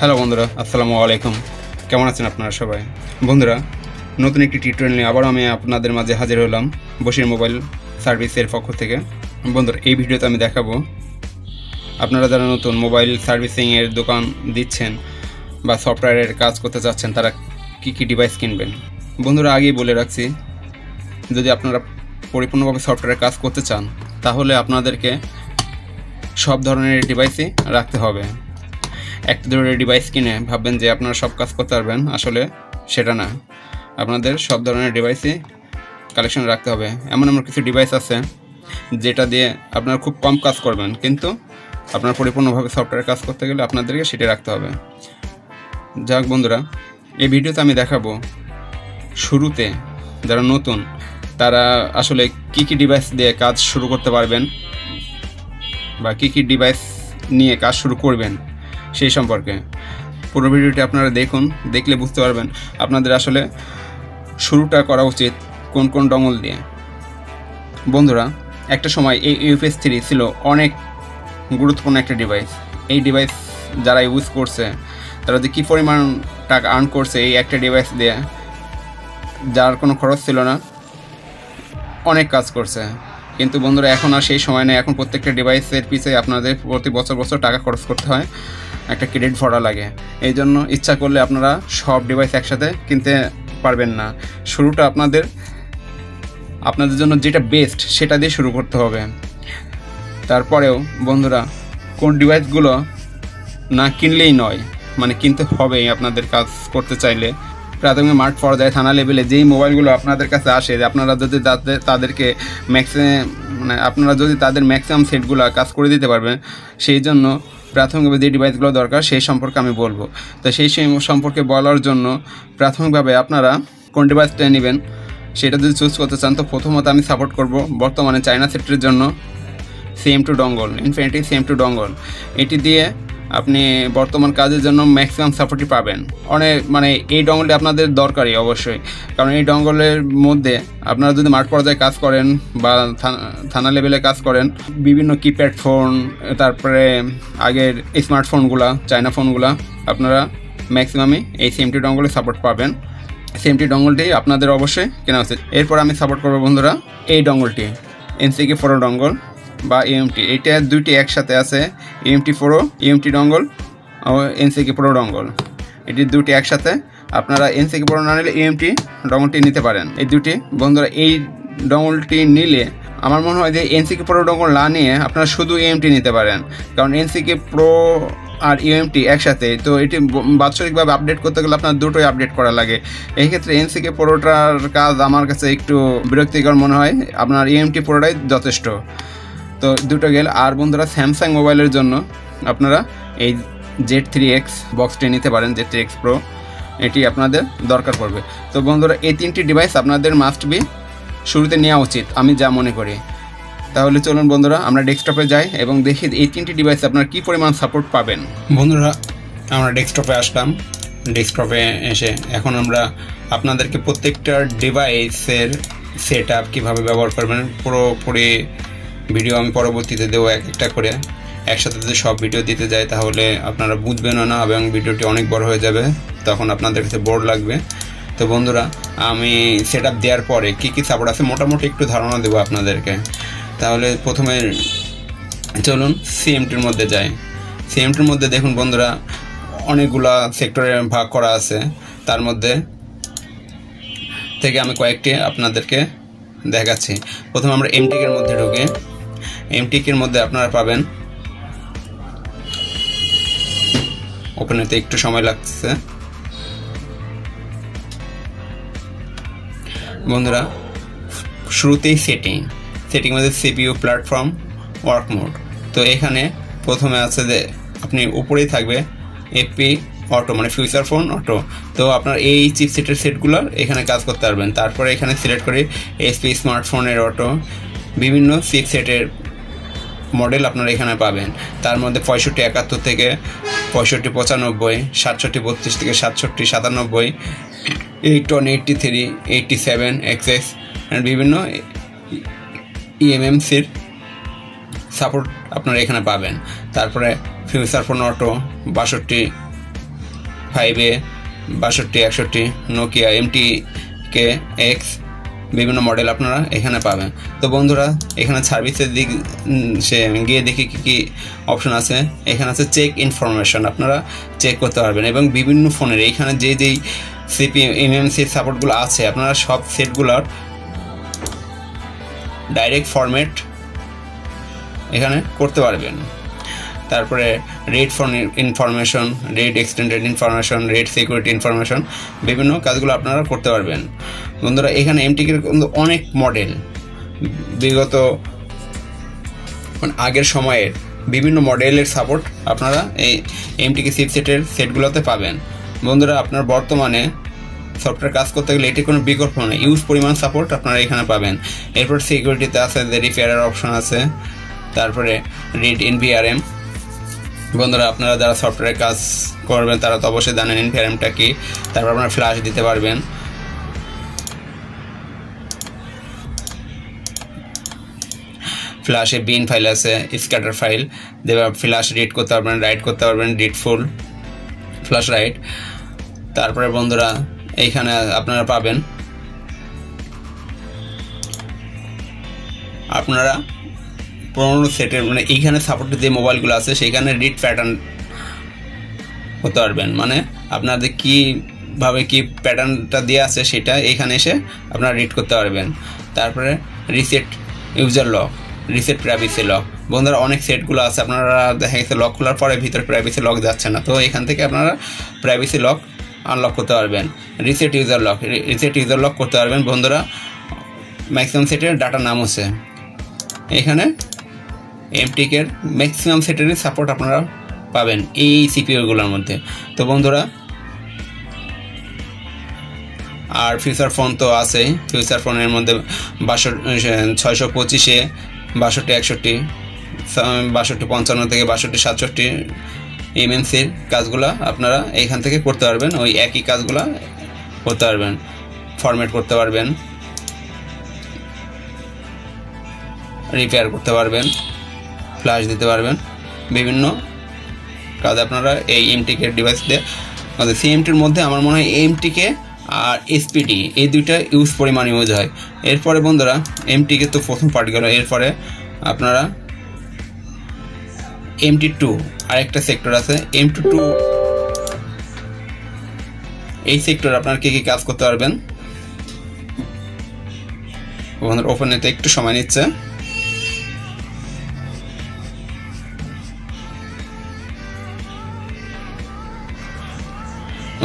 Hello বন্ধুরা, আসসালামু আলাইকুম। কেমন আছেন আপনারা সবাই? বন্ধুরা, নতুন একটি টিউটোরিয়াল নিয়ে আবারও আমি আপনাদের মাঝে হাজির হলাম বসির মোবাইল সার্ভিসের পক্ষ থেকে। বন্ধুরা, এই ভিডিওতে আমি দেখাবো, আপনারা যারা নতুন মোবাইল সার্ভিসিংয়ের দোকান দিচ্ছেন বা সফটওয়্যারের কাজ করতে চাচ্ছেন, তারা কী কী ডিভাইস কিনবেন? বন্ধুরা, আগেই বলে রাখছি, যদি আপনারা পরিপূর্ণভাবে সফটওয়্যারের কাজ করতে চান, তাহলে আপনাদেরকে সব ধরনের ডিভাইসই রাখতে হবে। একটা ধরনের ডিভাইস কিনে ভাববেন যে আপনারা সব কাজ করতে পারবেন, আসলে সেটা না। আপনাদের সব ধরনের ডিভাইসই কালেকশন রাখতে হবে। এমন এমন কিছু ডিভাইস আছে যেটা দিয়ে আপনারা খুব কম কাজ করবেন, কিন্তু আপনার পরিপূর্ণভাবে সফটওয়্যার কাজ করতে গেলে আপনাদেরকে সেটা রাখতে হবে। যাক বন্ধুরা, এই ভিডিওতে আমি দেখাবো শুরুতে যারা নতুন, তারা আসলে কি কি ডিভাইস দিয়ে কাজ শুরু করতে পারবেন বা কি কি ডিভাইস নিয়ে কাজ শুরু করবেন। সেই সম্পর্কে। পুরো ভিডিওটি আপনারা দেখুন, দেখলে বুঝতে পারবেন আপনাদের আসলে শুরুটা করা উচিত কোন কোন ডঙ্গল দিয়ে। বন্ধুরা, একটা সময় এই ইউপিএস থ্রি ছিল অনেক গুরুত্বপূর্ণ একটা ডিভাইস এই ডিভাইস যারা ইউজ করছে, তারা যে কী পরিমাণ টাকা আর্ন করছে এই একটা ডিভাইস দিয়ে, যার কোনো খরচ ছিল না, অনেক কাজ করছে। কিন্তু বন্ধুরা, এখন আর সেই সময় নেই। এখন প্রত্যেকটা ডিভাইসের পিছে আপনাদের প্রতি বছর বছর টাকা খরচ করতে হয়। একটা ক্রেডিট ভরা লাগে। এই জন্য ইচ্ছা করলে আপনারা সব ডিভাইস একসাথে কিনতে পারবেন না। শুরুটা আপনাদের আপনাদের জন্য যেটা বেস্ট সেটা দিয়ে শুরু করতে হবে। তারপরেও বন্ধুরা, কোন ডিভাইসগুলো না কিনলেই নয় মানে কিনতে হবেই আপনাদের কাজ করতে চাইলে। প্রাথমিক মাঠ পর্যায়ে, থানা লেভেলে যেই মোবাইলগুলো আপনাদের কাছে আসে আপনারা যদি তাদের, তাদেরকে ম্যাক্সিমাম মানে আপনারা যদি তাদের ম্যাক্সিমাম সেটগুলো কাজ করে দিতে পারবেন সেই জন্য প্রাথমিকভাবে যে ডিভাইসগুলো দরকার, সেই সম্পর্কে আমি বলব। তো সেই সম্পর্কে বলার জন্য প্রাথমিকভাবে আপনারা কোন ডিভাইসটা নেবেন, সেটা যদি চুজ করতে চান, তো প্রথমত আমি সাপোর্ট করব বর্তমানে চায়না সেটের জন্য C M two dongle infinity C M two dongle এটি দিয়ে আপনি বর্তমান কাজের জন্য ম্যাক্সিমাম সাপোর্টই পাবেন। অনেক মানে এই ডঙ্গলটি আপনাদের দরকারই অবশ্যই। কারণ এই ডঙ্গলের মধ্যে আপনারা যদি মাঠ পর্যায়ে কাজ করেন বা থানা লেভেলে কাজ করেন, বিভিন্ন কিপ্যাড ফোন তারপরে আগের স্মার্টফোনগুলা চায়না ফোনগুলা আপনারা ম্যাক্সিমামই এই সিএমটি ডঙ্গলে সাপোর্ট পাবেন। সিএমটি ডঙ্গলটি আপনাদের অবশ্যই কেনা উচিত। এরপর আমি সাপোর্ট করব বন্ধুরা, এই ডঙ্গলটি এনসিকে ফোরো ডঙ্গল বা ইএমটি এটা দুইটি একসাথে আছে ইএমটি প্রো ইএমটি ডঙ্গল ও এনসিকে প্রো ডঙ্গল এটি দুটি একসাথে, আপনারা এনসিকে প্রো না নিলে ইএমটি ডঙ্গলটি নিতে পারেন। এই দুটি বন্ধুরা, এই ডঙ্গলটি নিলে আমার মনে হয় যে এনসিকে প্রো ডঙ্গল না নিয়ে আপনারা শুধু ইএমটি নিতে পারেন। কারণ এনসিকে প্রো আর ইউএমটি একসাথে, তো এটি বাৎসরিকভাবে আপডেট করতে গেলে আপনার দুটোই আপডেট করা লাগে। এই ক্ষেত্রে এনসিকে প্রোটার কাজ আমার কাছে একটু বিরক্তিকর মনে হয়। আপনার ইএমটি প্রোটাই যথেষ্ট। তো দুটো গেল। আর বন্ধুরা স্যামসাং মোবাইলের জন্য আপনারা এই জেড থ্রি এক্স বক্সটি নিতে পারেন জেড থ্রি এক্স প্রো এটি আপনাদের দরকার পড়বে। তো বন্ধুরা, এই তিনটি ডিভাইস আপনাদের মাস্ট বি শুরুতে নেওয়া উচিত, আমি যা মনে করি। তাহলে চলুন বন্ধুরা, আমরা ডেস্কটপে যাই এবং দেখি এই তিনটি ডিভাইস আপনারা কী পরিমাণ সাপোর্ট পাবেন। বন্ধুরা, আমরা ডেস্কটপে আসলাম। ডেস্কটপে এসে এখন আমরা আপনাদেরকে প্রত্যেকটা ডিভাইসের সেট আপ কীভাবে ব্যবহার করবেন, পুরোপুরি ভিডিও আমি পরবর্তীতে দেবো এক একটা করে। একসাথে যদি সব ভিডিও দিতে যাই, তাহলে আপনারা বুঝবেনও না এবং ভিডিওটি অনেক বড় হয়ে যাবে। তখন আপনাদের কাছে বোর্ড লাগবে। তো বন্ধুরা, আমি সেট আপ দেওয়ার পরে কী কী সাপোর্ট আছে মোটামুটি একটু ধারণা দেবো আপনাদেরকে। তাহলে প্রথমে চলুন সিএমটির মধ্যে যাই। সিএমটির মধ্যে দেখুন বন্ধুরা, অনেকগুলা সেক্টরে ভাগ করা আছে। তার মধ্যে থেকে আমি কয়েকটি আপনাদেরকে দেখাচ্ছি। প্রথমে আমরা এমটিকের মধ্যে ঢুকে। এমটিকের মধ্যে আপনারা পাবেন। ওপেন হতে একটু সময় লাগছে বন্ধুরা, শুরুতেই সেটিং সেটিং মধ্যে সিপিইউ প্ল্যাটফর্ম ওয়ার্ক মোড তো এখানে প্রথমে আছে যে আপনি উপরেই থাকবে এপি অটো মানে ফিউচার ফোন অটো তো আপনার এই চিপসেটের সেটগুলো এখানে কাজ করতে পারবেন। তারপরে এখানে সিলেক্ট করে এসপি স্মার্টফোনের অটো বিভিন্ন চিপসেটের মডেল আপনারা এখানে পাবেন। তার মধ্যে পঁয়ষট্টি, একাত্তর থেকে পঁয়ষট্টি, পঁচানব্বই, সাতষট্টি, বত্রিশ থেকে সাতষট্টি, সাতানব্বই, eight one eighty three eighty seven XS বিভিন্ন ইএমএমসির সাপোর্ট আপনারা এখানে পাবেন। তারপরে ফিউচার ফোন অটো বাষট্টি ফাইভ এ বাষট্টি, একষট্টি নোকিয়া এমটি কে এক্স বিভিন্ন মডেল আপনারা এখানে পাবেন। তো বন্ধুরা, এখানে সার্ভিসের দিক সে গিয়ে দেখি কী কী অপশন আছে। এখানে আছে চেক ইনফরমেশন আপনারা চেক করতে পারবেন। এবং বিভিন্ন ফোনের এইখানে যে, যেই সিপি এমএমসি সাপোর্টগুলো আছে, আপনারা সব সেটগুলোর ডাইরেক্ট ফরম্যাট এখানে করতে পারবেন। তারপরে read for information read extended information read security information বিভিন্ন কাজগুলো আপনারা করতে পারবেন। বন্ধুরা, এখানে এমটিকের কিন্তু অনেক মডেল বিগত মানে আগের সময়ের বিভিন্ন মডেলের সাপোর্ট আপনারা এই এমটিকে সিপসেটের সেটগুলোতে পাবেন। বন্ধুরা, আপনার বর্তমানে সফটওয়্যার কাজ করতে গেলে এটি কোনো বিকল্প নয়। ইউজ পরিমাণ সাপোর্ট আপনারা এখানে পাবেন। এরপর সিকিউরিটিতে আছে, যে রিপেয়ারের অপশন আছে, তারপরে রিড ইন এনভিআরএম বন্ধুরা, আপনারা যারা সফটওয়্যারে কাজ করবেন, তারা তো অবশ্যই জানেন এনভিআরএমটা কি? তারপর আপনারা ফ্ল্যাশ দিতে পারবেন। ফ্ল্যাশে বিন ফাইল আছে স্ক্যাটার ফাইল দেবে ফ্ল্যাশ রিড করতে পারবেন রাইট করতে পারবেন রিড ফুল ফ্ল্যাশ রাইট তারপরে বন্ধুরা, এইখানে আপনারা পাবেন। আপনারা পুরোনো সেটের মানে এইখানে সাপোর্টেড যে মোবাইলগুলো আছে, সেইখানে রিড প্যাটার্ন করতে পারবেন। মানে আপনাদের কীভাবে কি প্যাটার্নটা দেওয়া আছে, সেটা এখানে এসে আপনারা রিড করতে পারবেন। তারপরে reset user lock reset privacy lock বন্ধুরা, অনেক সেটগুলো আছে। আপনারা দেখা গেছে লক খোলার পরে ভিতরে প্রাইভেসি লক যাচ্ছে না। তো এখান থেকে আপনারা প্রাইভেসি লক আনলক করতে পারবেন। Reset user lock reset user lock করতে পারবেন। বন্ধুরা ম্যাক্সিমাম সেটের ডাটা নাম আছে এখানে এমটিকের ম্যাক্সিমাম সেটেরই সাপোর্ট আপনারা পাবেন এই সিপিওগুলোর মধ্যে। তো বন্ধুরা, আর ফিউচার ফোন তো আছেই। ফিউচার ফোনের মধ্যে বাষট্টি, ছয়শো পঁচিশে বাষট্টি, একষট্টি বাষট্টি, পঞ্চান্ন থেকে বাষট্টি, সাতষট্টি এমএনসির কাজগুলো আপনারা এইখান থেকে করতে পারবেন। ওই একই কাজগুলো করতে পারবেন ফরম্যাট করতে পারবেন রিপেয়ার করতে পারবেন ফ্ল্যাশ দিতে পারবেন। বিভিন্ন কাজ আপনারা এই এমটিকে ডিভাইস দিয়ে সিএমটির মধ্যে আমার মনে হয় এমটিকে আর এসপিডি এই দুইটা ইউজ পরিমাণ ইউজ হয়। এরপরে বন্ধুরা এমটিকে তো প্রথম পার্ট গেল। এরপরে আপনারা এমটি টু আরেকটা সেক্টর আছে। এম টু টু এই সেক্টর আপনার কি কি কাজ করতে পারবেন? ওপেন নিতে একটু সময় নিচ্ছে।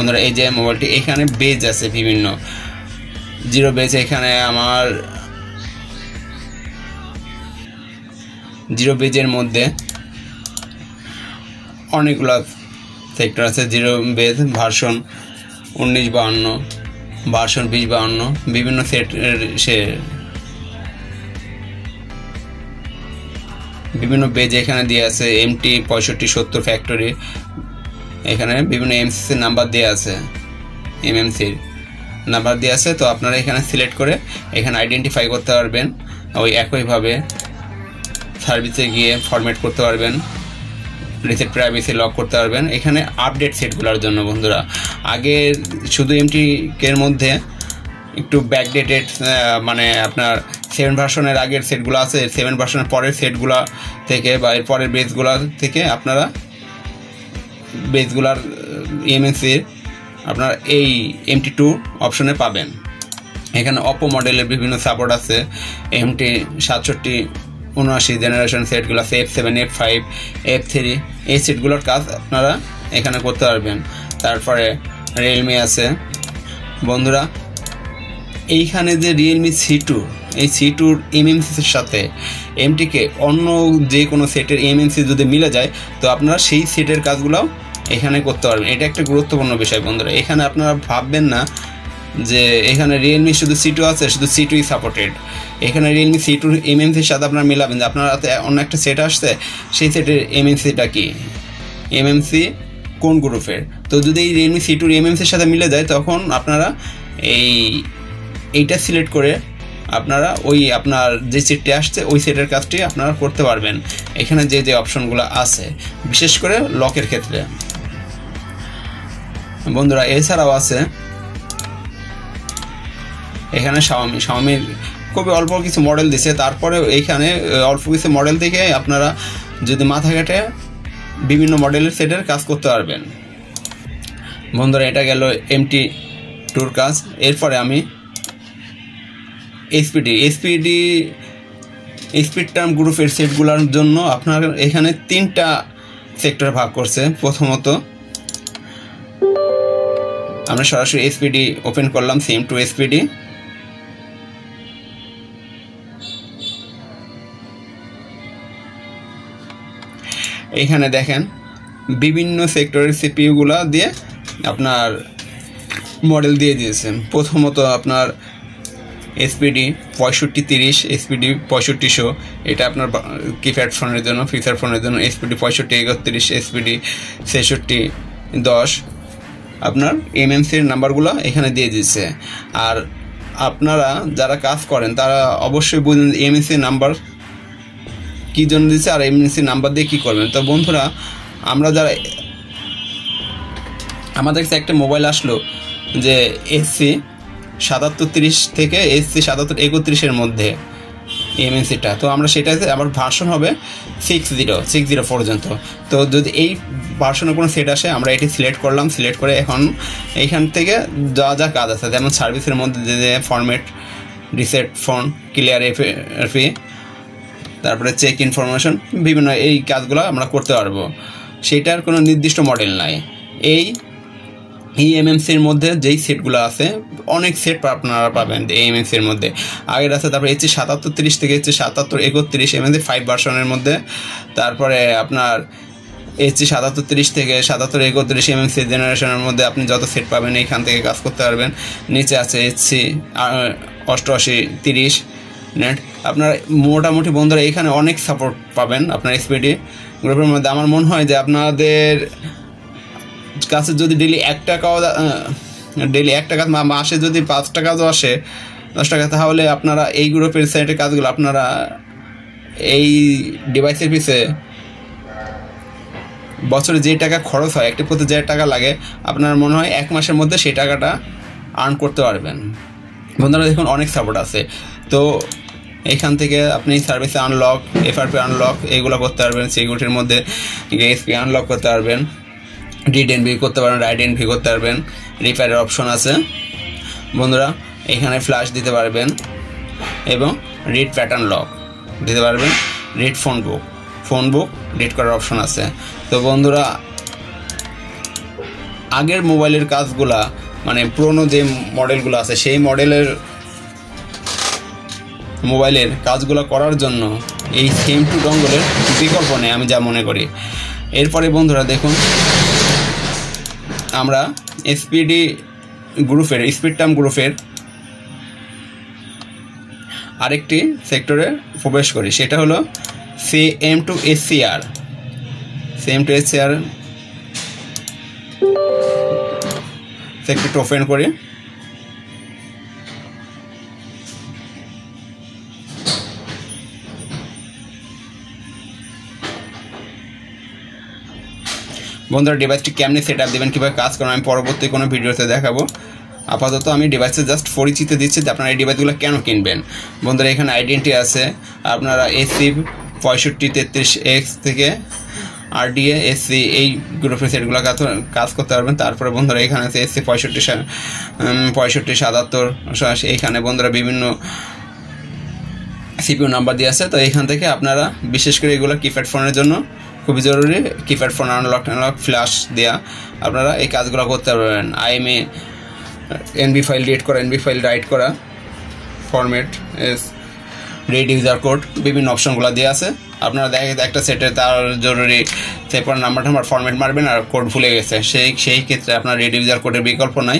বন্ধুরা, এই যে মোবাইলটি এখানে বেজ আছে বিভিন্ন। জিরো বেজ এখানে আমার জিরো বেজের মধ্যে অনেকগুলো সেক্টর আছে। জিরো বেজ ভার্সন উনিশ বাহান্ন ভার্সন বিশ বাহান্ন, বিভিন্ন সেটের সে বিভিন্ন বেজ এখানে দিয়ে আছে। এমটি পঁয়ষট্টি সত্তর ফ্যাক্টরি এখানে বিভিন্ন এমসিসির নাম্বার দেওয়া আছে এমএমসির নাম্বার দেওয়া আছে, তো আপনারা এখানে সিলেক্ট করে এখানে আইডেন্টিফাই করতে পারবেন। ওই একইভাবে সার্ভিসে গিয়ে ফরম্যাট করতে পারবেন রিসেট প্রাইভেসি লক করতে পারবেন। এখানে আপডেট সেটগুলোর জন্য বন্ধুরা, আগে শুধু এমটিকের মধ্যে একটু ব্যাকডেটেড মানে আপনার সেভেন ভার্সনের আগের সেটগুলো আছে সেভেন ভার্সনের পরের সেটগুলো থেকে বা এর পরের বেসগুলো থেকে আপনারা বেসগুলার ইএমএসির আপনার এই এমটি টু অপশনে পাবেন। এখানে অপো মডেলের বিভিন্ন সাপোর্ট আছে। এমটি সাতষট্টি, উনআশি জেনারেশন সেটগুলো আছে F seven F five F three এই সেটগুলোর কাজ আপনারা এখানে করতে পারবেন। তারপরে রিয়েলমি আছে। বন্ধুরা, এইখানে যে রিয়েলমি সি টু এই সি টুর এমএমসিসের সাথে এমটিকে অন্য যে কোনো সেটের এমএমসি যদি মিলে যায়, তো আপনারা সেই সেটের কাজগুলোও এখানে করতে পারবেন। এটা একটা গুরুত্বপূর্ণ বিষয় বন্ধুরা। এখানে আপনারা ভাববেন না যে এখানে রিয়েলমি শুধু সি টু আছে, শুধু সি টুই সাপোর্টেড এখানে রিয়েলমি সি টুর এমএমসির সাথে আপনারা মিলাবেন যে আপনার হাতে অন্য একটা সেট আসছে, সেই সেটের এমএমসিটা কি? এমএমসি কোন গ্রুপের তো যদি এই রিয়েলমি সি টুর এমএমসির সাথে মিলে যায়, তখন আপনারা এই এইটা সিলেক্ট করে আপনারা ওই আপনার যে সেটটি আসছে, ওই সেটের কাজটি আপনারা করতে পারবেন। এখানে যে যে অপশনগুলো আছে, বিশেষ করে লকের ক্ষেত্রে। বন্ধুরা, এছাড়াও আছে, এখানে শাওমি শাওমির খুবই অল্প কিছু মডেল দিছে। তারপরে এইখানে অল্প কিছু মডেল থেকে আপনারা যদি মাথা ঘাটে বিভিন্ন মডেলের সেটের কাজ করতে পারবেন। বন্ধুরা, এটা গেল এমটি টুর কাজ। এরপরে আমি এসপিডি এসপিডি স্পিড টার্ম গ্রুপের সেটগুলোর জন্য আপনার এখানে তিনটা সেক্টর ভাগ করছে, প্রথমত আমরা সরাসরি এসপিডি ওপেন করলাম সেম টু এসপিডি এখানে দেখেন, বিভিন্ন সেক্টরের সিপিইউগুলো দিয়ে আপনার মডেল দিয়ে দিয়েছে প্রথমত আপনার এসপিডি পঁয়ষট্টি তিরিশ এসপিডি পঁয়ষট্টিশো এটা আপনার কিপ্যাড ফোনের জন্য, ফিচার ফোনের জন্য এসপিডি পঁয়ষট্টি, একত্রিশ এসপিডি ছেষট্টি, দশ। আপনার এমএমসির নাম্বারগুলো এখানে দিয়ে দিচ্ছে। আর আপনারা যারা কাজ করেন, তারা অবশ্যই বুঝেন এমএনসি নাম্বার কী জন্য দিচ্ছে আর এমএনসি নাম্বার দিয়ে কী করবেন। তো বন্ধুরা, আমরা যারা আমাদের কাছে একটা মোবাইল আসলো যে এসসি সাতাত্তর তিরিশ থেকে এসসি সাতাত্তর একত্রিশের মধ্যে এমএনসিটা। তো আমরা সেটাতে আবার ভার্সন হবে সিক্স জিরো সিক্স জিরো পর্যন্ত। তো যদি এই ভার্সনের কোনো সেট আসে, আমরা এটি সিলেক্ট করলাম সিলেক্ট করে এখন এইখান থেকে যা যা কাজ আছে, যেমন সার্ভিসের মধ্যে যে যে format reset phone clear F এফি তারপরে চেক ইনফরমেশন বিভিন্ন এই কাজগুলো আমরা করতে পারব। সেটার কোনো নির্দিষ্ট মডেল নাই। এই এই এমএমসির মধ্যে যেই সেটগুলো আছে, অনেক সেট আপনারা পাবেন এই এমএমসির মধ্যে। আগের আছে, তারপরে হচ্ছে সাতাত্তর তিরিশ থেকে হচ্ছে সাতাত্তর একত্রিশ এমএমসি ফাইভ ভার্সনের মধ্যে। তারপরে আপনার এইচসি সাতাত্তর তিরিশ থেকে সাতাত্তর একত্রিশ এমএমসি জেনারেশনের মধ্যে আপনি যত সেট পাবেন এইখান থেকে কাজ করতে পারবেন। নিচে আছে এইচসি অষ্টআশি তিরিশ নেট আপনার মোটামুটি বন্ধুরা এখানে অনেক সাপোর্ট পাবেন আপনার এসপিডি গ্রুপের মধ্যে। আমার মনে হয় যে আপনাদের কাছে যদি ডেলি এক টাকাও ডেলি এক টাকা মাসে যদি পাঁচ টাকাও আসে, দশ টাকা, তাহলে আপনারা এই গ্রুপের সাইটের কাজগুলো আপনারা এই ডিভাইসের পিছে বছরে যে টাকা খরচ হয়, একটি প্রতি যে টাকা লাগে, আপনার মনে হয় এক মাসের মধ্যে সেই টাকাটা আর্ন করতে পারবেন। বন্ধুরা, দেখুন অনেক সাপোর্ট আছে। তো এখান থেকে আপনি সার্ভিসে আনলক এফআরপি আনলক এইগুলো করতে পারবেন সিকিউরিটির মধ্যে এসপি আনলক করতে পারবেন। ডিড এনভি করতে পারবেন রাইট এনভি করতে পারবেন রিপেয়ারের অপশন আছে। বন্ধুরা, এখানে ফ্ল্যাশ দিতে পারবেন এবং রিড প্যাটার্ন লক দিতে পারবেন read phone book phone book read করার অপশন আছে। তো বন্ধুরা, আগের মোবাইলের কাজগুলা মানে পুরনো যে মডেলগুলো আছে, সেই মডেলের মোবাইলের কাজগুলো করার জন্য এই সেম টু ডঙ্গলের বিকল্প নেই, আমি যা মনে করি। এরপরে বন্ধুরা, দেখুন আমরা এসপিডি গ্রুপের স্পিড টার্ম গ্রুপের আরেকটি সেক্টরে প্রবেশ করি। সেটা হলো C M two SCR C M two SCR সেক্টরটা ওপেন করি। বন্ধুরা ডিভাইসটি কেমনি সেট আপ দেবেন, কীভাবে কাজ করেন আমি পরবর্তী কোনো ভিডিওতে দেখাবো। আপাতত আমি ডিভাইসে জাস্ট পরিচিত দিচ্ছি যে আপনারা এই ডিভাইসগুলো কেন কিনবেন। বন্ধুরা, এখানে আইডেন্টি আছে। আপনারা এসি পঁয়ষট্টি, তেত্রিশ এক্স থেকে আর আরডিএ এসসি এই গ্রুপের সেটগুলো কাজ করতে পারবেন। তারপরে বন্ধুরা, এখানে আছে এসসি পঁয়ষট্টি পঁয়ষট্টি, সাতাত্তর এইখানে বন্ধুরা বিভিন্ন সিপিউ নাম্বার দিয়ে আছে। তো এইখান থেকে আপনারা, বিশেষ করে এগুলো কিপ্যাড ফোনের জন্য খুবই জরুরি। Keypad phone unlock unlock flash দেওয়া আপনারা এই কাজগুলো করতে পারবেন। আইএমএ এনবি ফাইল রিড করা এনবি ফাইল রাইট করা format S read user code বিভিন্ন অপশনগুলো দেওয়া আছে। আপনারা দেখেন একটা সেটে তার জরুরি সেপার নাম্বার টাম্বার ফরম্যাট মারবেন আর কোড ভুলে গেছে। সেই সেই ক্ষেত্রে আপনার রেড ইউজার কোডের বিকল্প নাই।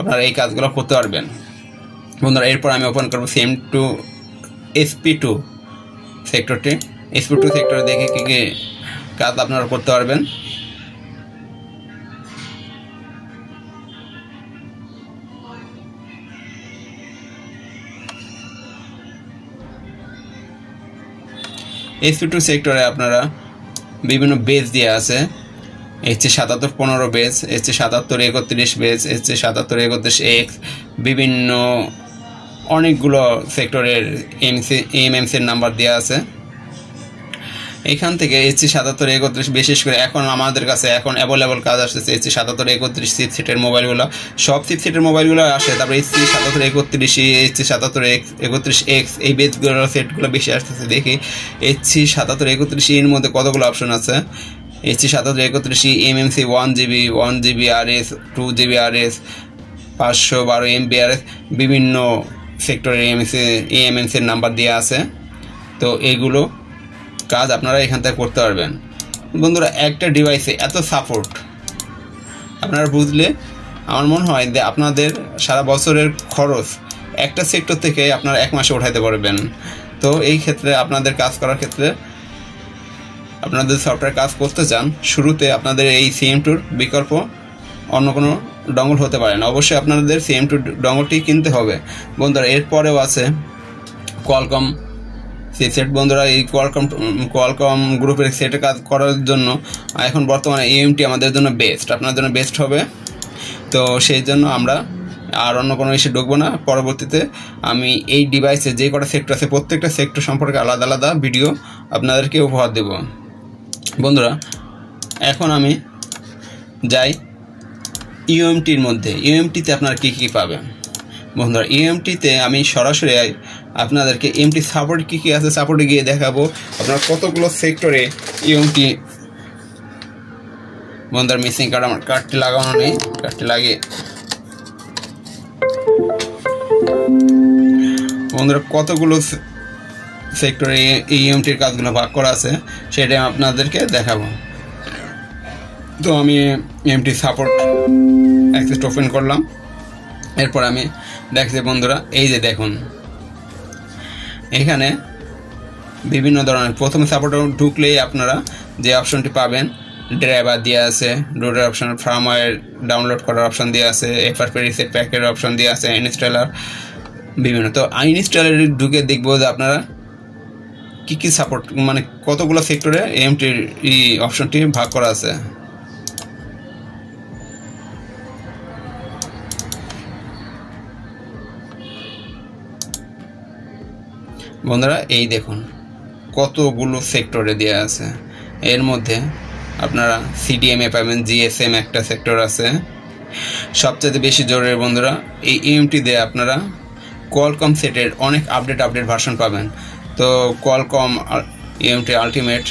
আপনারা এই কাজগুলো করতে পারবেন। বন্ধুরা, এরপর আমি ওপেন করব সেম টু এসপি টু। সেক্টরটি এসপি টু সেক্টরে দেখে কী কী কাজ আপনারা করতে পারবেন। এসপি টু সেক্টরে আপনারা বিভিন্ন বেজ দিয়ে আছে। এইচসি সাতাত্তর পনেরো বেস এইচসি সাতাত্তর একত্রিশ বেস এইচসি সাতাত্তর একত্রিশ এক্স বিভিন্ন অনেকগুলো সেক্টরের এমসি এমএমসির নাম্বার দেওয়া আছে। এখান থেকে এইচসি সাতাত্তর একত্রিশ, বিশেষ করে এখন আমাদের কাছে এখন অ্যাভেলেবল কাজ আসতেছে এইচসি সাতাত্তর একত্রিশ সিপ সিটের মোবাইলগুলো সব সিপ সিটের মোবাইলগুলো আসে, তারপরে এইচসি সাতাত্তর একত্রিশ এইচসি সাতাত্তর একত্রিশ এক্স এই বেসগুলো সেটগুলো বেশি আসতেছে দেখি। এইচসি সাতাত্তর একত্রিশ এর মধ্যে কতগুলো অপশন আছে? এইচসি সাতাত্তর একত্রিশ MMC one GB one GB আর এস টু জিবি আর এস পাঁচশো বারো এমবি আর এস বিভিন্ন সেক্টরের এমএসি এএমএমসির নাম্বার দেওয়া আছে। তো এইগুলো কাজ আপনারা এখান থেকে করতে পারবেন। বন্ধুরা, একটা ডিভাইসে এত সাপোর্ট আপনারা বুঝলে, আমার মনে হয় যে আপনাদের সারা বছরের খরচ একটা সেক্টর থেকে আপনারা এক মাসে উঠাইতে পারবেন। তো এই ক্ষেত্রে আপনাদের কাজ করার ক্ষেত্রে আপনাদের সফটওয়্যার কাজ করতে চান, শুরুতে আপনাদের এই সিএম টুর বিকল্প অন্য কোনো ডঙ্গল হতে পারে না। অবশ্যই আপনাদের সিএম টু ডঙ্গলটি কিনতে হবে। বন্ধুরা, এরপরেও আছে কোয়ালকম সেই সেট বন্ধুরা এই কোয়ালকম কোয়ালকম গ্রুপের সেটে কাজ করার জন্য এখন বর্তমানে ইএমটি আমাদের জন্য বেস্ট আপনার জন্য বেস্ট হবে। তো সেই জন্য আমরা আর অন্য কোনো এসে ঢুকবো না। পরবর্তীতে আমি এই ডিভাইসে যে কটা সেক্টর আছে, প্রত্যেকটা সেক্টর সম্পর্কে আলাদা আলাদা ভিডিও আপনাদেরকে উপহার দেব। বন্ধুরা, এখন আমি যাই ইউএমটির মধ্যে। ইউএমটিতে আপনারা কী কী পাবেন? বন্ধুরা ইএমটিতে আমি সরাসরি আপনাদেরকে এমটি সাপোর্ট কী কী আছে সাপোর্টে গিয়ে দেখাবো। আপনার কতগুলো সেক্টরে ইউএমটি বন্ধুরা মিসিং কার্ড আমার কার্ডটি লাগানো নেই কার্ডটি লাগিয়ে। বন্ধুরা, কতগুলো সেক্টরে এই ইউএমটির কাজগুলো ভাগ করা আছে, সেটা আপনাদেরকে দেখাবো। তো আমি এমটি সাপোর্ট অ্যাক্সেস ওপেন করলাম। এরপর আমি দেখছি বন্ধুরা, এই যে দেখুন। এখানে বিভিন্ন ধরনের, প্রথমে সাপোর্ট ঢুকলেই আপনারা যে অপশনটি পাবেন ড্রাইভার দিয়ে আছে ডোডের অপশন ফার্মওয়্যার ডাউনলোড করার অপশন দিয়ে আছে এফআরপি রিসেট প্যাকের অপশন দিয়ে আছে ইনস্টলার বিভিন্ন। তো ইনস্টলার ঢুকে দেখব যে আপনারা কী কী সাপোর্ট মানে কতগুলো সেক্টরে এমটির অপশনটি ভাগ করা আছে। বন্ধুরা, এই দেখুন, কতগুলো সেক্টরে দেওয়া আছে। এর মধ্যে আপনারা সিডিএমএ পাবেন জিএসএম একটা সেক্টর আছে। সবচেয়ে বেশি জোরের বন্ধুরা, এই ইউএমটি দিয়ে আপনারা কোয়ালকম সেটের অনেক আপডেট আপডেট ভার্সন পাবেন। তো কোয়ালকম ইউএমটি আলটিমেট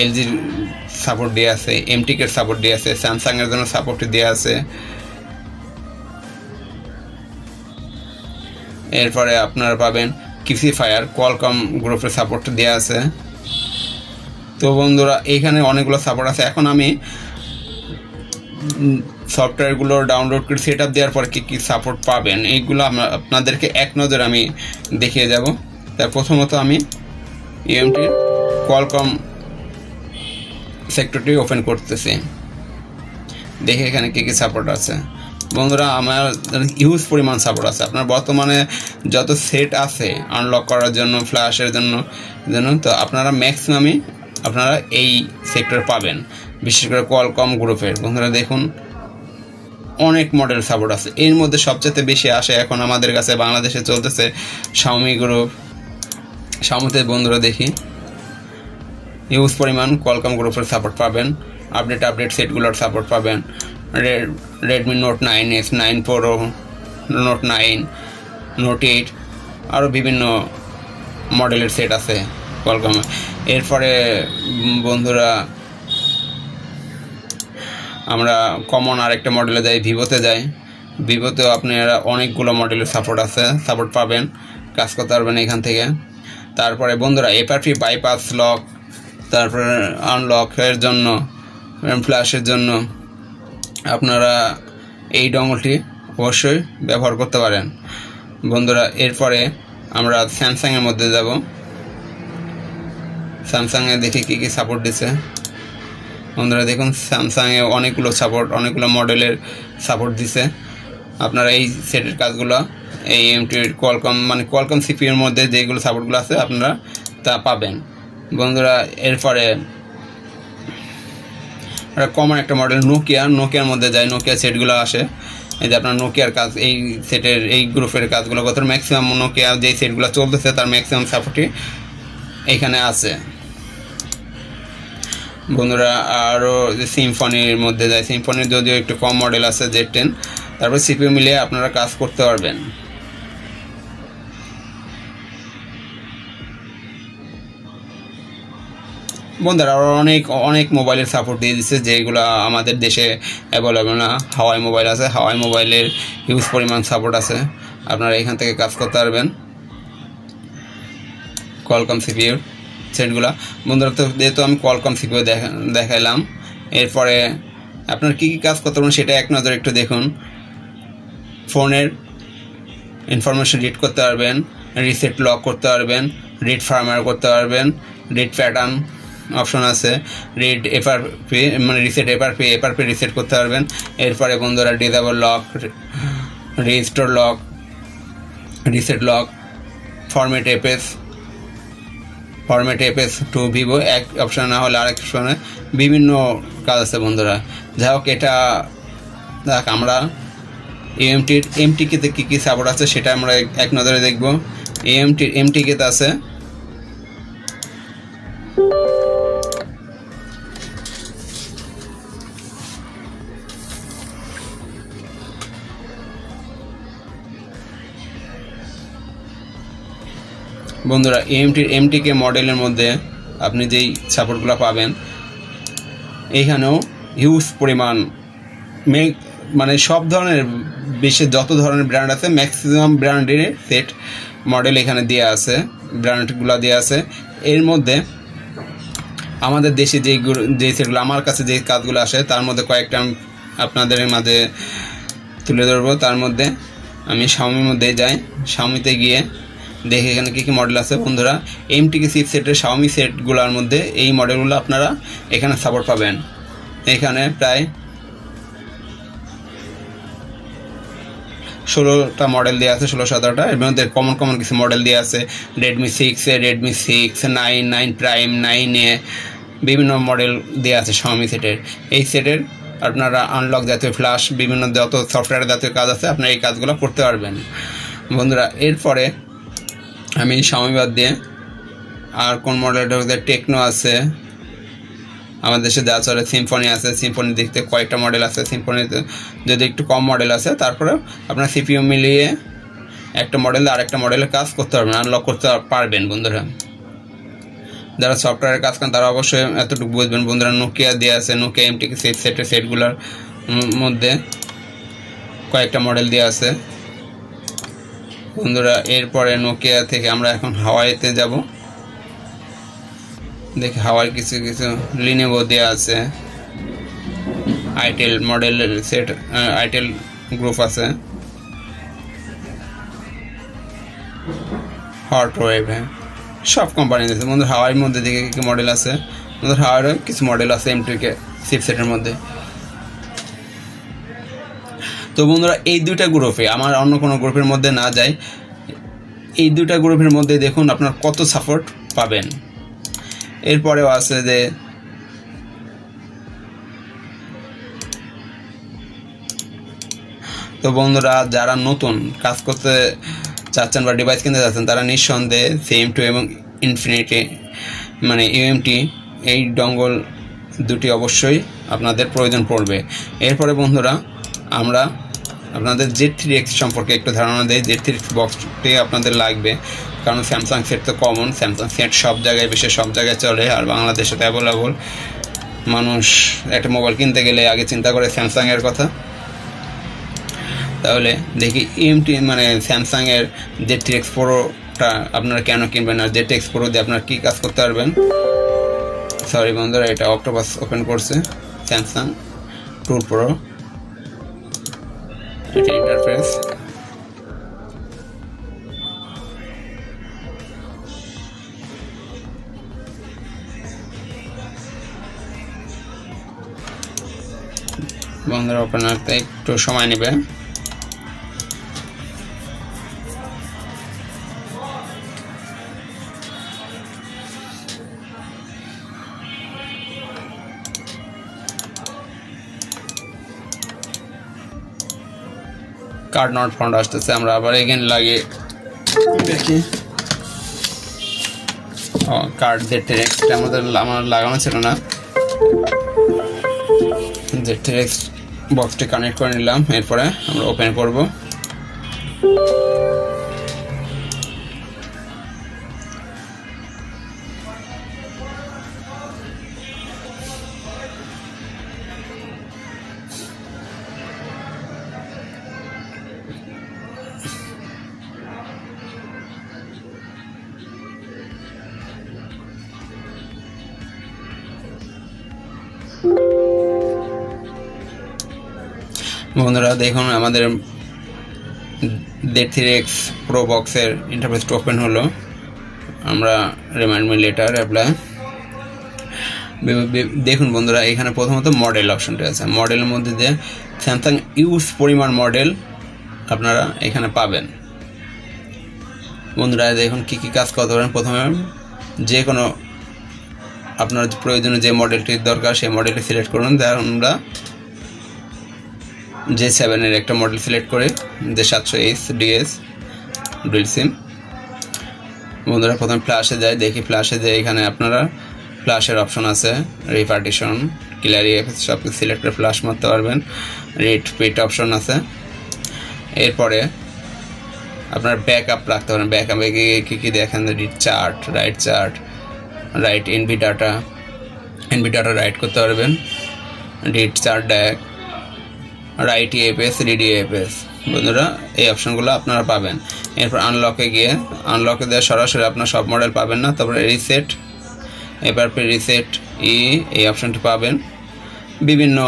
এলজির সাপোর্ট দেওয়া আছে এমটিকের সাপোর্ট দেওয়া আছে স্যামসাংয়ের জন্য সাপোর্ট দেওয়া আছে। এরপরে আপনারা পাবেন কিসি ফায়ার, কোয়ালকম গ্রুপের সাপোর্ট দেওয়া আছে। তো বন্ধুরা এইখানে অনেকগুলো সাপোর্ট আছে। এখন আমি সফটওয়্যারগুলো ডাউনলোড করে সেট আপ দেওয়ার পরে কী কী সাপোর্ট পাবেন এইগুলো আপনাদেরকে এক নজর আমি দেখিয়ে যাব। তার প্রথমত আমি ইএমটির কোয়ালকম সেক্টরটি ওপেন করতেছি। দেখে এখানে কী কী সাপোর্ট আছে। বন্ধুরা, আমার হিউজ পরিমাণ সাপোর্ট আছে। আপনার বর্তমানে যত সেট আছে আনলক করার জন্য ফ্ল্যাশের জন্য জন্য, তো আপনারা ম্যাক্সিমামই আপনারা এই সেক্টর পাবেন। বিশেষ করে কলকম গ্রুপের বন্ধুরা, দেখুন, অনেক মডেল সাপোর্ট আছে। এর মধ্যে সবচেয়ে বেশি আসে এখন আমাদের কাছে, বাংলাদেশে চলতেছে শাওমি গ্রুপ শাওমিতে বন্ধুরা দেখি হিউজ পরিমাণ কলকম গ্রুপের সাপোর্ট পাবেন। আপডেট আপডেট সেটগুলোর সাপোর্ট পাবেন। Redmi Note nine S nine Pro Note nine Note eight আরও বিভিন্ন মডেলের সেট আছে কোয়ালকমে এরপরে বন্ধুরা, আমরা কমন আরেকটা মডেলে যাই ভিভোতে যাই। ভিভোতেও আপনারা অনেকগুলো মডেলের সাপোর্ট আছে সাপোর্ট পাবেন, কাজ করতে পারবেন এখান থেকে। তারপরে, বন্ধুরা এপারপি বাইপাস লক তারপরে আনলকের জন্য ফ্ল্যাশের জন্য। আপনারা এই ডঙ্গলটি অবশ্যই ব্যবহার করতে পারেন। বন্ধুরা, এরপরে আমরা স্যামসাংয়ের মধ্যে যাব। স্যামসাংয়ে দেখি কী কী সাপোর্ট দিছে। বন্ধুরা, দেখুন, স্যামসাংয়ে অনেকগুলো সাপোর্ট অনেকগুলো মডেলের সাপোর্ট দিছে। আপনারা এই সেটের কাজগুলো, এই এমটির কোয়ালকম মানে কোয়ালকম সিপির মধ্যে যেগুলো সাপোর্টগুলো আছে আপনারা তা পাবেন। বন্ধুরা, এরপরে এটা কমন একটা মডেল নোকিয়া নোকিয়ার মধ্যে যায় নোকিয়া সেটগুলো আসে। এই যে আপনার নোকিয়ার কাজ, এই সেটের এই গ্রুপের কাজগুলো কত ম্যাক্সিমাম নোকিয়া যে সেটগুলো চলতেছে, তার ম্যাক্সিমাম সাপোর্টই এইখানে আছে। বন্ধুরা আরও যে সিম্ফনির মধ্যে যায়। সিম্ফনির যদিও একটু কম মডেল আছে জেড টেন তারপর সিপিউ মিলিয়ে আপনারা কাজ করতে পারবেন। বন্ধুরা আরও অনেক অনেক মোবাইলের সাপোর্ট দিয়ে দিচ্ছে যেগুলো আমাদের দেশে অ্যাভেলেবল না। হাওয়াই মোবাইল আছে হাওয়াই মোবাইলের হিউজ পরিমাণ সাপোর্ট আছে। আপনারা এখান থেকে কাজ করতে পারবেন। কলকম সিপিউ সেটগুলো। বন্ধুরা, তো যেহেতু আমি কলকম সিপিউ দেখাইলাম, এরপরে আপনার কী কী কাজ করতে পারবেন সেটা এক নজর একটু দেখুন। ফোনের ইনফরমেশন রিড করতে পারবেন রিসেট লক করতে পারবেন রিড ফার্মার করতে পারবেন রিড প্যাটার্ন অপশন আছে রিড এফআর পে মানে reset FR P FR P reset করতে পারবেন। এরপরে বন্ধুরা disable lock রেজিস্টোর lock reset lock format এপেস ফরম্যাট এপেস টু ভিভো এক অপশান না হলে আরেক অপশানে বিভিন্ন কাজ আছে বন্ধুরা। যাই হোক, এটা দেখ আমরা এমটির এমটিকেতে কী কী সাপোর্ট আছে সেটা আমরা এক নজরে দেখব। এমটির এমটিকেতে আছে বন্ধুরা এমটির এমটিকে মডেলের মধ্যে আপনি যেই সাপোর্টগুলো পাবেন, এইখানেও হিউজ পরিমাণ মেক মানে সব ধরনের বিশ্বের যত ধরনের ব্র্যান্ড আছে ম্যাক্সিমাম ব্র্যান্ডের সেট মডেল এখানে দেওয়া আছে ব্র্যান্ডগুলো দেওয়া আছে। এর মধ্যে আমাদের দেশে যেই যে সেটগুলো আমার কাছে যে কাজগুলো আসে, তার মধ্যে কয়েকটা আপনাদের মাঝে তুলে ধরবো। তার মধ্যে আমি শাওমির মধ্যে যাই শাওমিতে গিয়ে দেখে এখানে কী কী মডেল আছে বন্ধুরা? এমটিকে সিপ সেটের শাওমি সেটগুলোর মধ্যে এই মডেলগুলো আপনারা এখানে সাপোর্ট পাবেন। এখানে প্রায় ষোলোটা মডেল দেওয়া আছে, ষোলো, সতেরোটা। এর মধ্যে কমন কমন কিছু মডেল দেওয়া আছে। রেডমি সিক্সে Redmi six nine nine Prime নাইনে বিভিন্ন মডেল দেওয়া আছে শাওমি সেটের এই সেটের আপনারা আনলক জাতীয় ফ্লাশ বিভিন্ন যত সফটওয়্যার জাতীয় কাজ আছে, আপনারা এই কাজগুলো করতে পারবেন। বন্ধুরা, এরপরে আমি স্বামীবাদ দিয়ে আর কোন মডেলটা টেকনো আছে, আমাদের দেশে যা চলে সিম্ফনি আছে সিম্ফনি দেখতে কয়েকটা মডেল আছে সিম্ফনিতে যদি একটু কম মডেল আছে, তারপরে আপনার সিপিইউ মিলিয়ে একটা মডেল আর একটা মডেলের কাজ করতে পারবেন আনলক করতে পারবেন বন্ধুরা। যারা সফটওয়্যারের কাজ করেন, তারা অবশ্যই এতটুকু বুঝবেন বন্ধুরা নোকিয়া দিয়ে আছে নোকিয়া এমটিকে সেট সেটের সেটগুলোর মধ্যে কয়েকটা মডেল দেওয়া আছে। বন্ধুরা, এরপরে নোকিয়া থেকে আমরা এখন হাওয়াইতে যাব। দেখি হাওয়াই কিছু কিছু লিনেভো দেওয়া আছে। Itel model set itel group আছে। হট ওয়েভ হ্যাঁ। সব কোম্পানি আছে। বন্ধুর, হাওয়াইয়ের মধ্যে দেখে কি মডেল আছে? বন্ধুর, হাওয়াইয়েরও কিছু মডেল আছে এমটিকে সিপসেটের মধ্যে। তো বন্ধুরা, এই দুইটা গ্রুপে আমার অন্য কোনো গ্রুপের মধ্যে না যায়, এই দুইটা গ্রুপের মধ্যে দেখুন আপনার কত সাপোর্ট পাবেন। এরপরেও আছে যে, তো বন্ধুরা, যারা নতুন কাজ করতে চাচ্ছেন বা ডিভাইস কিনতে চাচ্ছেন, তারা নিঃসন্দেহে সেম টু এবং ইনফিনিটি মানে ইউএমটি এই ডঙ্গল দুটি অবশ্যই আপনাদের প্রয়োজন পড়বে। এরপরে বন্ধুরা, আমরা আপনাদের জেড থ্রি এক্স সম্পর্কে একটু ধারণা দেয় জেড থ্রি বক্সটি আপনাদের লাগবে। কারণ স্যামসাং সেট তো কমন স্যামসাং সেট সব জায়গায় বেশি সব জায়গায় চলে, আর বাংলাদেশে তো অ্যাভেলেবল মানুষ একটা মোবাইল কিনতে গেলে আগে চিন্তা করে স্যামসাংয়ের কথা। তাহলে দেখি এমটি মানে স্যামসাংয়ের জেড থ্রি এক্স প্রোটা আপনারা কেন কিনবেন, আর জেড এক্স প্রো দিয়ে আপনার কী কাজ করতে পারবেন? সরি বন্ধুরা, এটা অক্টোপাস ওপেন করছে। স্যামসাং টুর প্রো এটা ইন্টারফেস বন্ধুরা ওপেন একটু সময় নেবে কার্ড নট ফাউন্ড আসতেছে আমরা আবার এগেন লাগে দেখি। কার্ড যে টেরেক্সটা আমাদের আমার লাগানো ছিল না। যে টেরেক্স বক্সটি কানেক্ট করে নিলাম এরপরে আমরা ওপেন করব। বন্ধুরা, দেখুন আমাদের দেড় থ্রি এক্স প্রো বক্সের ইন্টারফেসটা ওপেন হলো। আমরা রিমাইন্ড মি লেটার অ্যাপ্লাই দেখুন বন্ধুরা, এখানে প্রথমত মডেল অপশনটা আছে। মডেলের মধ্যে যে স্যামসাং ইউজ পরিমাণ মডেল আপনারা এখানে পাবেন। বন্ধুরা, দেখুন কী কী কাজ করতে পারেন। প্রথমে যে কোনো আপনার প্রয়োজনে যে মডেলটির দরকার, সেই মডেলটি সিলেক্ট করুন। আমরা জে সেভেনের একটা মডেল সিলেক্ট করে যে সাতশো এইচ ডিএস ডুয়েল সিম বন্ধুরা, প্রথমে ফ্ল্যাশে যায়, দেখি ফ্ল্যাশে যে এখানে আপনারা ফ্ল্যাশের অপশন আছে। রিপার্টিশন ক্লিয়ারি সব কিছু সিলেক্ট করে ফ্ল্যাশ মারতে পারবেন। রেট পেট অপশন আছে। এরপরে আপনার ব্যাক আপ রাখতে পারেন। ব্যাক আপে গিয়ে কী কী দেখেন? Read chart write chart write NV data NV data write করতে পারবেন। রিড চার্ট ড্যাক রাইট ইএফএস রিডি এফএস বন্ধুরা, এই অপশনগুলো আপনারা পাবেন। এরপর আনলকে গিয়ে আনলকে দেওয়া সরাসরি আপনার সব মডেল পাবেন না। তারপরে রিসেট এবার রিসেট ই এই অপশনটি পাবেন। বিভিন্ন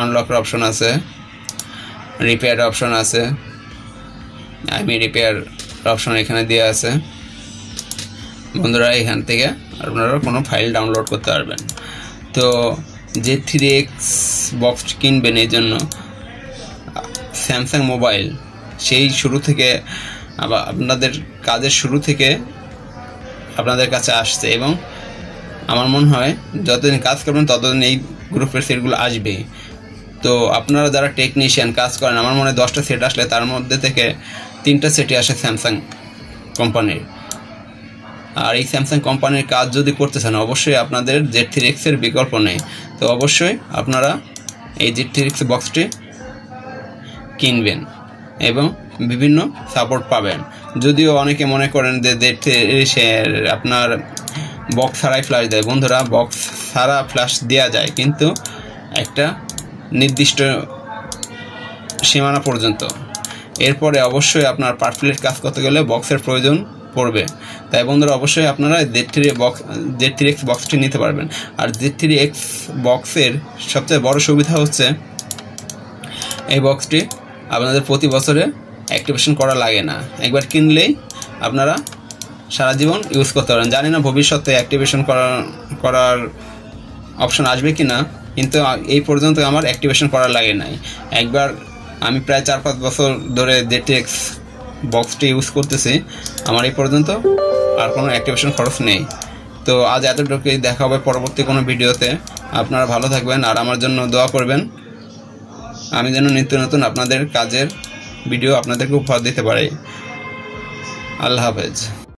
আনলকের অপশন আছে। রিপেয়ার অপশন আছে। আমি রিপেয়ার অপশন এখানে দেওয়া আছে। বন্ধুরা, এখান থেকে আপনারা কোনো ফাইল ডাউনলোড করতে পারবেন। তো যে থ্রি এক্স বক্স কিনবেন এই জন্য। স্যামসাং মোবাইল সেই শুরু থেকে আবার আপনাদের কাজের শুরু থেকে আপনাদের কাছে আসছে এবং আমার মনে হয় যতদিন কাজ করবেন ততদিন এই গ্রুপের সেটগুলো আসবে। তো আপনারা যারা টেকনিশিয়ান কাজ করেন, আমার মনে হয় দশটা সেট আসলে তার মধ্যে থেকে তিনটা সেটই আসে স্যামসাং কোম্পানির আর এই স্যামসাং কোম্পানির কাজ যদি করতে চান, অবশ্যই আপনাদের জেড থ্রি এক্সের বিকল্প নেই। তো অবশ্যই আপনারা এই জেড থ্রি এক্স বক্সটি কিনবেন এবং বিভিন্ন সাপোর্ট পাবেন। যদিও অনেকে মনে করেন যে জেড আপনার বক্স ছাড়াই ফ্ল্যাশ দেয়। বন্ধুরা, বক্স ছাড়া ফ্ল্যাশ দেওয়া যায়, কিন্তু একটা নির্দিষ্ট সীমানা পর্যন্ত। এরপরে অবশ্যই আপনার পারফেক্ট কাজ করতে গেলে বক্সের প্রয়োজন পড়বে। তাই বন্ধুরা অবশ্যই আপনারা Z three box Z three X বক্সটি নিতে পারবেন। আর জেড থ্রি এক্স বক্সের সবচেয়ে বড় সুবিধা হচ্ছে এই বক্সটি আপনাদের প্রতি বছরে অ্যাক্টিভেশন করা লাগে না। একবার কিনলেই আপনারা সারা জীবন ইউজ করতে পারেন জানি না ভবিষ্যতে অ্যাক্টিভেশন করার করার অপশন আসবে কি না কিন্তু এই পর্যন্ত আমার অ্যাক্টিভেশন করা লাগে নাই। একবার আমি প্রায় চার পাঁচ বছর ধরে জেটেক্স বক্সটি ইউজ করতেছি, আমার এই পর্যন্ত আর কোনো অ্যাক্টিভেশন খরচ নেই। তো আজ এতটুকুই, দেখা হবে পরবর্তী কোনো ভিডিওতে। আপনারা ভালো থাকবেন আর আমার জন্য দোয়া করবেন। আমি যেন নিত্য নতুন আপনাদের কাজের ভিডিও আপনাদেরকে উপহার দিতে পারি। আল্লাহ হাফেজ।